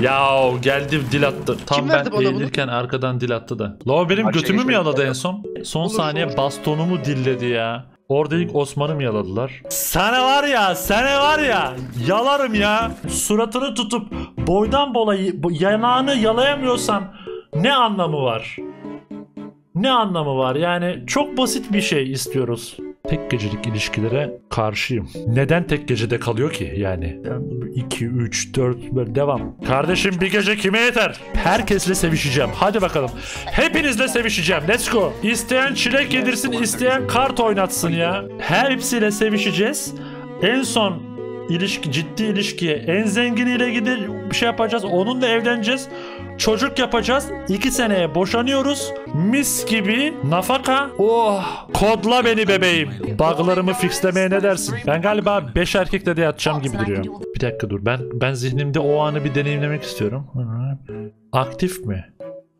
Ya geldi dil attı. Tam Kim ben verdi bana bunu? eğilirken arkadan dil attı da. La benim Aşağı götümü mü geçelim. yaladı en son? Son Olur, saniye olur. bastonumu dilledi ya. Orada ilk Osman'ı mı yaladılar? Sana var ya, sana var ya. Yalarım ya. Suratını tutup boydan bolayı bu yanağını yalayamıyorsan ne anlamı var? Ne anlamı var? Yani çok basit bir şey istiyoruz. Tek gecelik ilişkilere karşıyım. Neden tek gecede kalıyor ki yani? 2, 3, 4 böyle devam. Kardeşim bir gece kime yeter? Herkesle sevişeceğim. Hadi bakalım. Hepinizle sevişeceğim. Let's go. İsteyen çilek yedirsin, isteyen kart oynatsın ya. Her hepsiyle sevişeceğiz. En son ilişki, ciddi ilişkiye en zenginiyle gidip bir şey yapacağız. Onunla evleneceğiz. Çocuk yapacağız. iki seneye boşanıyoruz. Mis gibi nafaka. Oh. Kodla beni bebeğim. Buglarımı fixlemeye ne dersin? Ben galiba 5 erkekle de yatacağım gibi duruyor. Bir dakika dur. Ben ben zihnimde o anı bir deneyimlemek istiyorum. Aktif mi?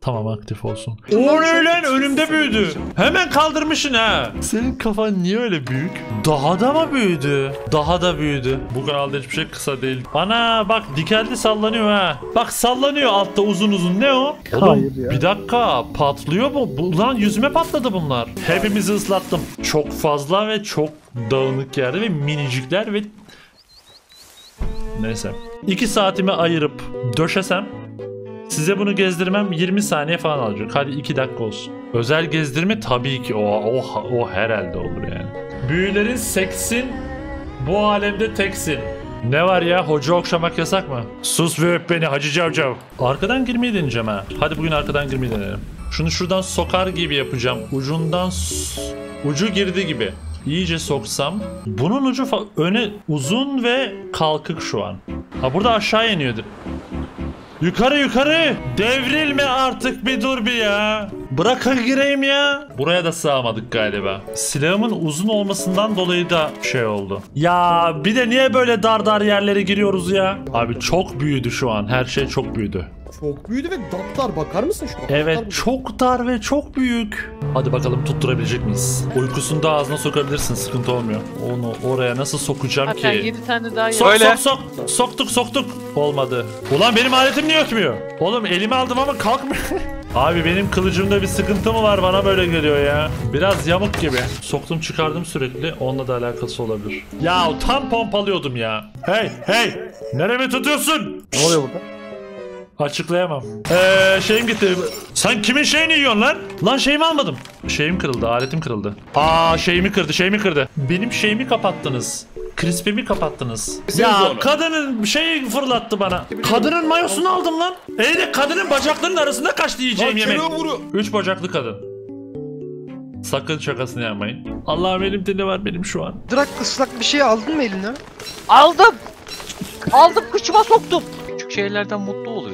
Tamam aktif olsun. O ne lan önümde büyüdü. Hemen kaldırmışsın ha. Senin kafan niye öyle büyük? Daha da mı büyüdü? Daha da büyüdü. Bu kanalda hiçbir şey kısa değil. Ana bak dikeldi sallanıyor ha. Bak sallanıyor altta uzun uzun. Ne o? Oğlum Hayır ya. bir dakika patlıyor mu? Bu, lan yüzüme patladı bunlar. Hepimizi ıslattım. Çok fazla ve çok dağınık yerde ve minicikler ve Neyse. 2 saatimi ayırıp döşesem size bunu gezdirmem 20 saniye falan alacak. Hadi 2 dakika olsun. Özel gezdirme tabii ki o, o, o herhalde olur yani. Büyülerin seksin bu alemde teksin. Ne var ya hoca okşamak yasak mı? Sus ve öp beni Hacı Cavcav. Arkadan girmeyi deneyeceğim ha. Hadi bugün arkadan girmeyi deneyelim. Şunu şuradan sokar gibi yapacağım. Ucundan ucu girdi gibi. İyice soksam. Bunun ucu öne uzun ve kalkık şu an. Ha burada aşağı iniyordu. Yukarı yukarı. Devrilme artık bir dur bir ya. Bırakın gireyim ya. Buraya da sığamadık galiba. Silahımın uzun olmasından dolayı da şey oldu. Ya bir de niye böyle dar dar yerlere giriyoruz ya? Abi çok büyüdü şu an. Her şey çok büyüdü. Çok büyüdü ve daptar bakar mısın şu an? Evet çok dar ve çok büyük. Hadi bakalım tutturabilecek miyiz? Uykusunu da ağzına sokabilirsin sıkıntı olmuyor. Onu oraya nasıl sokacağım Hatta ki? 7 tane daha Sok yap. sok sok. Soktuk soktuk. Olmadı. Ulan benim aletim niye ötmüyor? Oğlum elime aldım ama kalkmıyor. Abi benim kılıcımda bir sıkıntı mı var bana böyle geliyor ya. Biraz yamuk gibi. Soktum çıkardım sürekli. Onunla da alakası olabilir. Ya tam pompalıyordum ya. Hey hey. Nereme tutuyorsun? Ne oluyor burada? Açıklayamam. Eee şeyim gitti. Sen kimin şeyini yiyorsun lan? Lan şeyimi almadım. Şeyim kırıldı, aletim kırıldı. Aa şeyimi kırdı, şeyimi kırdı. Benim şeyimi kapattınız. Crisp'imi kapattınız. Ya kadının şeyi fırlattı bana. Kadının mayosunu aldım lan. De kadının bacaklarının arasında kaçtı yiyeceğim yemek. Üç bacaklı kadın. Sakın şakasını yapmayın. Allah'ım elimde ne var benim şu an? Drak ıslak bir şey aldın mı eline? Aldım. Aldım kıçıma soktum. Küçük şeylerden mutlu ben.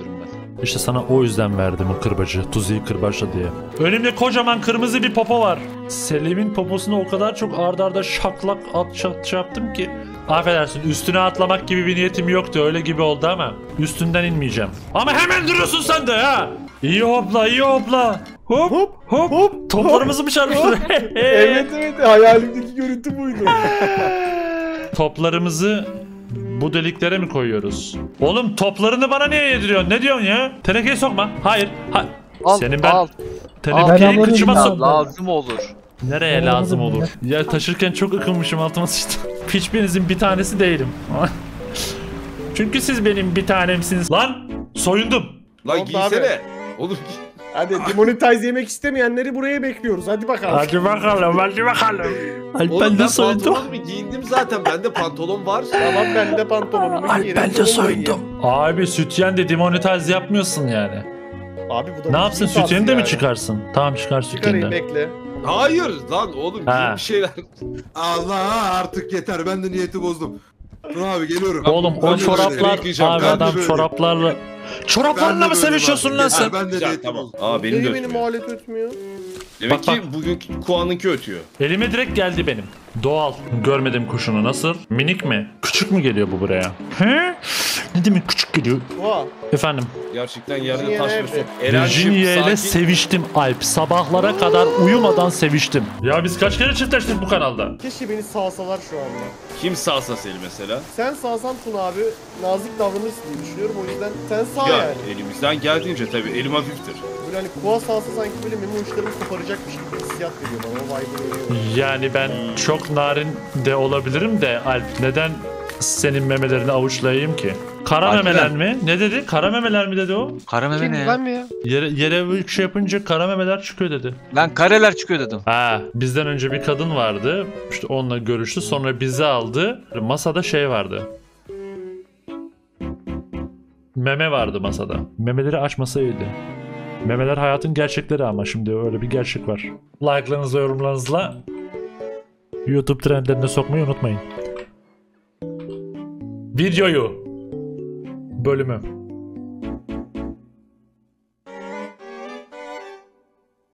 İşte sana o yüzden verdim o kırbacı. Tuzi'yi kırbaçla diye. Önümde kocaman kırmızı bir popo var. Selim'in poposuna o kadar çok ardarda arda şaklak at çat yaptım ki. Affedersin üstüne atlamak gibi bir niyetim yoktu öyle gibi oldu ama üstünden inmeyeceğim. Ama hemen duruyorsun sen de ha. İyi hopla iyi hopla. Hop hop hop. hop. Toplarımızı mı çarpıştırıyor? evet evet hayalimdeki görüntü buydu. Toplarımızı bu deliklere mi koyuyoruz? Oğlum toplarını bana niye yediriyorsun? Ne diyorsun ya? Tenekeye sokma. Hayır. Ha. Al, Senin ben al. tenekeyi alırım kıçıma ya. sok. Lazım olur. Nereye Ben lazım olur? Ya taşırken çok ıkınmışım altıma sıçtım. Hiçbirinizin bir tanesi değilim. Çünkü siz benim bir tanemsiniz. Lan soyundum. Lan giysene. Olur. Hadi demonetize yemek istemeyenleri buraya bekliyoruz. Hadi bakalım. Hadi bakalım hadi bakalım. Oğlum ben de ben soyundum. pantolonumu giyindim zaten. Bende pantolon var. Tamam ben de pantolonumu giyerim. Ben de soyundum. Abi sütyen de demonetize yapmıyorsun yani. Abi bu da Ne yapsın müziğin sütyeni de mi yani. çıkarsın? Tamam çıkar sütyeni Çıkarayım de. bekle. Hayır lan oğlum Ha. bir şeyler. Allah artık yeter ben de niyeti bozdum. Dur abi geliyorum. Oğlum Ben o de çoraplar abi ben de adam böyle. çoraplarla Çoraplarla mı sevişiyorsun lan sen? Ben de Güzel tamam. bozdum. Aa benim de Benim benim ötmüyor. alet ötmüyor. Demek Bak, ki bugünkü Kuan'ınki ötüyor. Elime direkt geldi benim. Doğal. Görmedim kuşunu. Nasıl? Minik mi? Küçük mü geliyor bu buraya? He? Ne demek küçük geliyor? Oha. Efendim. Gerçekten yerde taş ve su. Virginia ile seviştim Alp. Sabahlara kadar uyumadan seviştim. Ya biz kaç kere çiftleştik bu kanalda? Keşke beni sağsalar şu anda. Kim sağsa seni mesela? Sen sağsan Tuna abi nazik davranırsın diye düşünüyorum. O yüzden sen sağ Ya yani. elimizden geldiğince tabii elim hafiftir. Böyle hani koa salsa sanki böyle meme uçlarımı koparacakmış gibi hissiyat veriyor bana. O vibe'ı veriyor. Yani ben çok narin de olabilirim de Alp neden senin memelerini avuçlayayım ki? Kara memeler mi? Ne dedi? Kara memeler mi dedi o? Kara meme Kim ne ya? ben mi ya? Yere, yere bir şey yapınca kara memeler çıkıyor dedi. Lan kareler çıkıyor dedim. Ha, bizden önce bir kadın vardı. İşte onunla görüştü. Sonra bizi aldı. Masada şey vardı. Meme vardı masada. Memeleri açmasa iyiydi. Memeler hayatın gerçekleri ama şimdi öyle bir gerçek var. Like'larınızla yorumlarınızla YouTube trendlerine sokmayı unutmayın. Videoyu bölümü